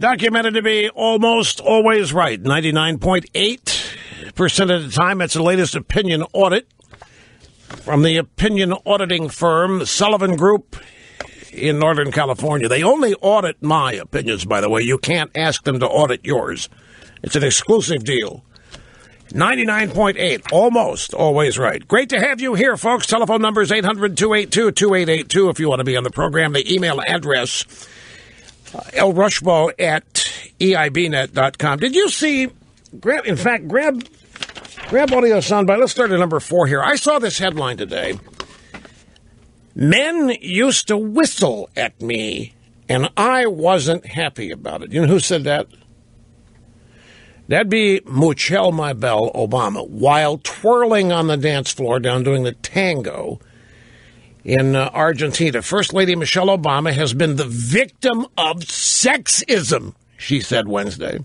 Documented to be almost always right. 99.8% of the time. It's the latest opinion audit from the opinion auditing firm Sullivan Group in Northern California. They only audit my opinions, by the way. You can't ask them to audit yours. It's an exclusive deal. 99.8, almost always right. Great to have you here, folks. Telephone number is 800 282 2882 if you want to be on the program. The email address uh, lrushbo at eibnet.com. Did you see, grab, in fact, grab, grab audio soundbite. Let's start at number four here. I saw this headline today. Men used to whistle at me, and I wasn't happy about it. You know who said that? That'd be Michelle Mybelle Obama while twirling on the dance floor down doing the tango in uh, Argentina. First Lady Michelle Obama has been the victim of sexism, she said Wednesday,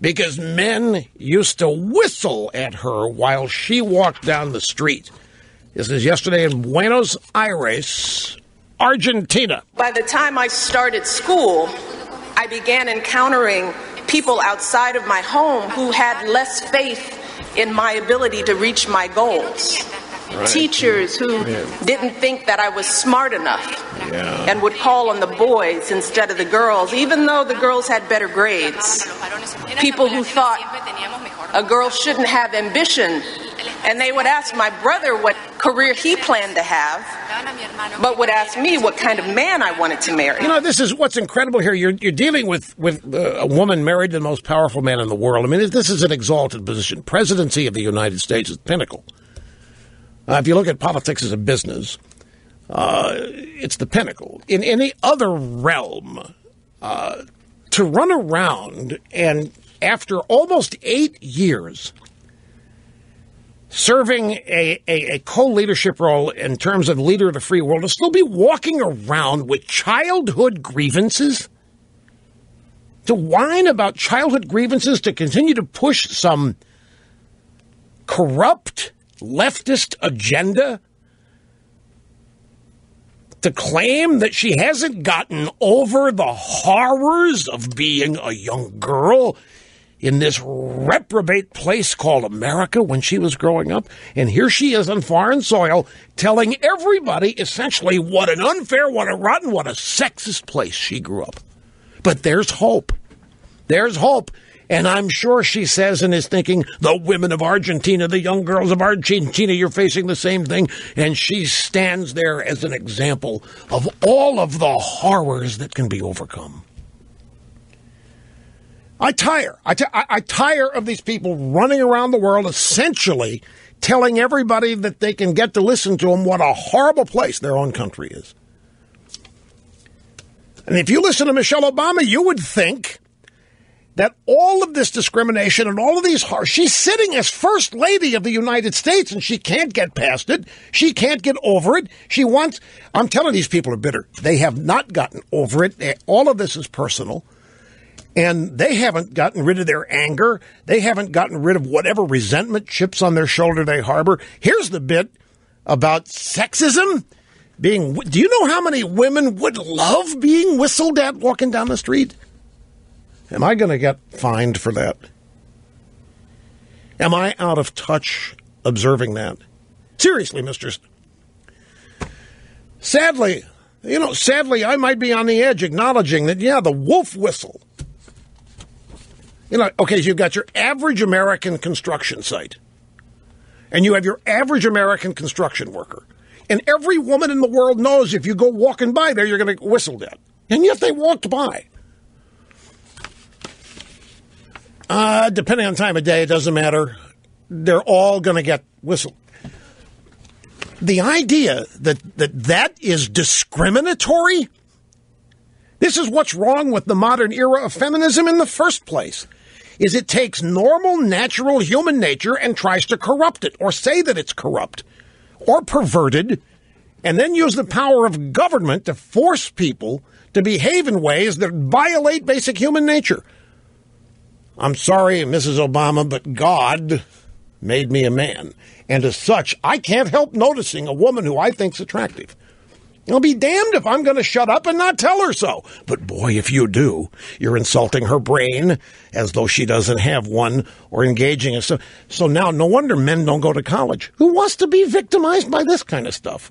because men used to whistle at her while she walked down the street. This is yesterday in Buenos Aires, Argentina. By the time I started school, I began encountering people outside of my home who had less faith in my ability to reach my goals. Right. Teachers who yeah. didn't think that I was smart enough yeah. and would call on the boys instead of the girls, even though the girls had better grades. People who thought a girl shouldn't have ambition and they would ask my brother what career he planned to have, but would ask me what kind of man I wanted to marry. You know, this is what's incredible here. You're, you're dealing with, with uh, a woman married to the most powerful man in the world. I mean, this is an exalted position. Presidency of the United States is pinnacle. Uh, if you look at politics as a business, uh, it's the pinnacle. In any other realm, uh, to run around and after almost eight years serving a, a, a co leadership role in terms of leader of the free world, to still be walking around with childhood grievances? To whine about childhood grievances, to continue to push some corrupt leftist agenda? To claim that she hasn't gotten over the horrors of being a young girl in this reprobate place called America when she was growing up. And here she is on foreign soil telling everybody essentially what an unfair, what a rotten, what a sexist place she grew up. But there's hope. There's hope. And I'm sure she says and is thinking, the women of Argentina, the young girls of Argentina, you're facing the same thing. And she stands there as an example of all of the horrors that can be overcome. I tire. I, t- I tire of these people running around the world essentially telling everybody that they can get to listen to them what a horrible place their own country is. And if you listen to Michelle Obama, you would think that all of this discrimination and all of these harsh, she's sitting as first lady of the United States and she can't get past it. She can't get over it. She wants, I'm telling these people are bitter. They have not gotten over it. All of this is personal and they haven't gotten rid of their anger. They haven't gotten rid of whatever resentment chips on their shoulder they harbor. Here's the bit about sexism. Being, do you know how many women would love being whistled at walking down the street? Am I going to get fined for that? Am I out of touch observing that? Seriously, Mr. Snerdley, you know, sadly, I might be on the edge acknowledging that, yeah, the wolf whistle you know, okay, so you've got your average American construction site, and you have your average American construction worker. And every woman in the world knows if you go walking by there, you're going to whistle at. And yet they walked by. Uh, depending on time of day, it doesn't matter. They're all going to get whistled. The idea that, that that is discriminatory, this is what's wrong with the modern era of feminism in the first place is it takes normal, natural human nature and tries to corrupt it or say that it's corrupt or perverted and then use the power of government to force people to behave in ways that violate basic human nature. I'm sorry, Mrs. Obama, but God made me a man. And as such, I can't help noticing a woman who I think's attractive. I'll be damned if I'm going to shut up and not tell her so. But boy, if you do, you're insulting her brain as though she doesn't have one or engaging in so. So now, no wonder men don't go to college. Who wants to be victimized by this kind of stuff?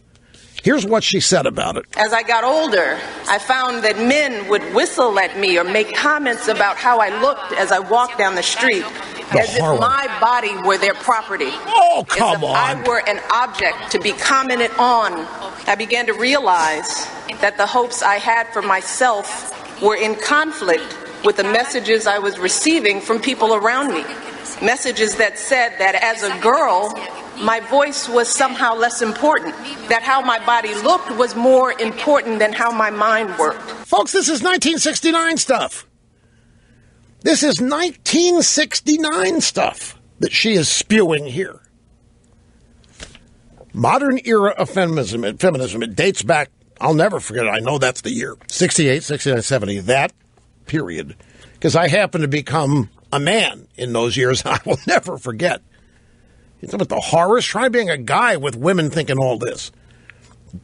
Here's what she said about it. As I got older, I found that men would whistle at me or make comments about how I looked as I walked down the street, The as horror. if my body were their property. Oh, come as if on. I were an object to be commented on. I began to realize that the hopes I had for myself were in conflict with the messages I was receiving from people around me. Messages that said that as a girl, my voice was somehow less important, that how my body looked was more important than how my mind worked. Folks, this is 1969 stuff. This is 1969 stuff that she is spewing here. Modern era of feminism, feminism, it dates back, I'll never forget it. I know that's the year 68, 69, 70, that period. Because I happened to become a man in those years. I will never forget. You know what the horrors? Try being a guy with women thinking all this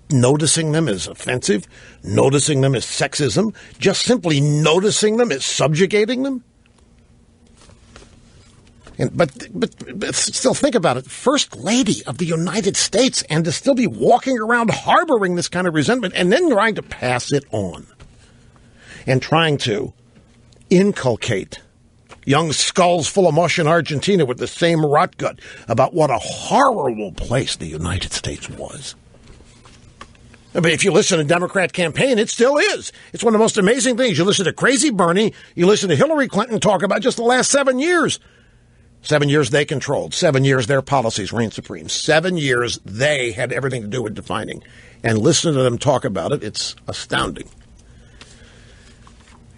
noticing them is offensive, noticing them is sexism, just simply noticing them is subjugating them. And, but, but, but still think about it. First Lady of the United States, and to still be walking around harboring this kind of resentment and then trying to pass it on and trying to inculcate young skulls full of mush in Argentina with the same rot gut about what a horrible place the United States was. I mean, if you listen to Democrat campaign, it still is. It's one of the most amazing things. You listen to Crazy Bernie, you listen to Hillary Clinton talk about just the last seven years. Seven years they controlled. Seven years their policies reigned supreme. Seven years they had everything to do with defining. And listen to them talk about it, it's astounding.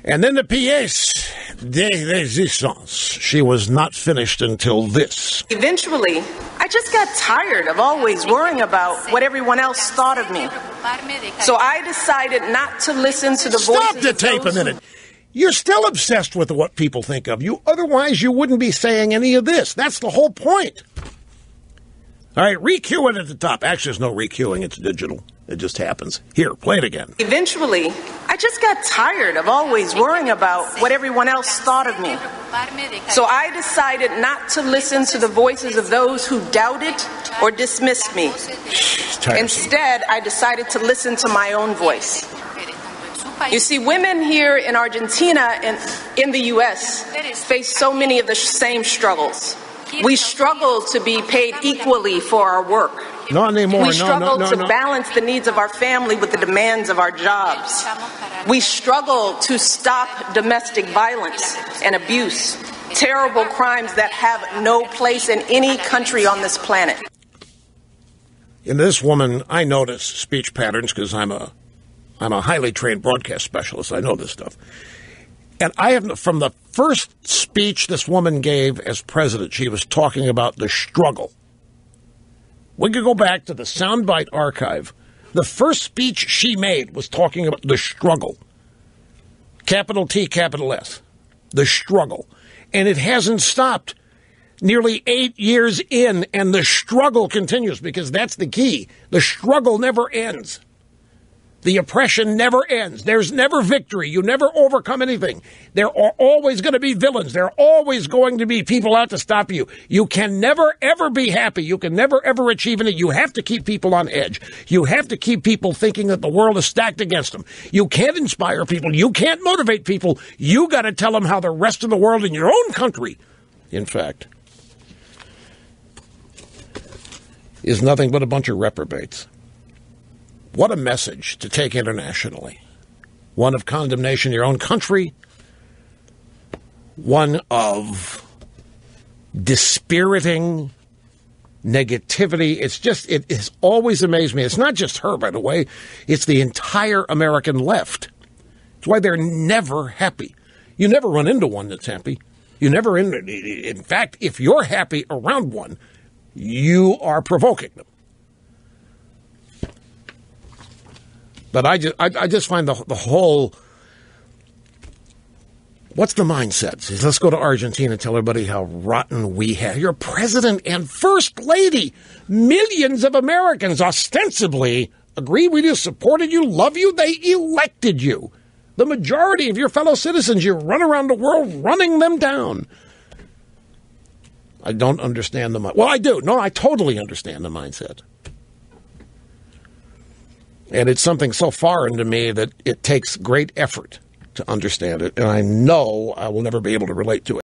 And then the pièce de résistance. She was not finished until this. Eventually, I just got tired of always worrying about what everyone else thought of me. So I decided not to listen to the voice. Stop the tape a minute. You're still obsessed with what people think of you. Otherwise, you wouldn't be saying any of this. That's the whole point. All right, re-cue it at the top. Actually, there's no re-cueing. It's digital. It just happens. Here, play it again. Eventually, just got tired of always worrying about what everyone else thought of me. So I decided not to listen to the voices of those who doubted or dismissed me. Instead, I decided to listen to my own voice. You see, women here in Argentina and in the U.S. face so many of the same struggles. We struggle to be paid equally for our work. Not anymore. We No, struggle no, no, to no. balance the needs of our family with the demands of our jobs. We struggle to stop domestic violence and abuse, terrible crimes that have no place in any country on this planet. In this woman, I notice speech patterns because I'm a, I'm a highly trained broadcast specialist. I know this stuff. And I have, from the first speech this woman gave as president, she was talking about the struggle. We could go back to the soundbite archive. The first speech she made was talking about the struggle. Capital T, capital S. The struggle. And it hasn't stopped nearly eight years in, and the struggle continues because that's the key. The struggle never ends. The oppression never ends. There's never victory. You never overcome anything. There are always going to be villains. There are always going to be people out to stop you. You can never, ever be happy. You can never, ever achieve anything. You have to keep people on edge. You have to keep people thinking that the world is stacked against them. You can't inspire people. You can't motivate people. You got to tell them how the rest of the world in your own country, in fact, is nothing but a bunch of reprobates. What a message to take internationally. One of condemnation in your own country, one of dispiriting negativity. It's just, it has always amazed me. It's not just her, by the way, it's the entire American left. It's why they're never happy. You never run into one that's happy. You never, in, in fact, if you're happy around one, you are provoking them. But I just, I, I just find the, the whole. What's the mindset? Let's go to Argentina and tell everybody how rotten we have. You're president and first lady. Millions of Americans ostensibly agree with you, supported you, love you. They elected you. The majority of your fellow citizens, you run around the world running them down. I don't understand the mind. Well, I do. No, I totally understand the mindset. And it's something so foreign to me that it takes great effort to understand it. And I know I will never be able to relate to it.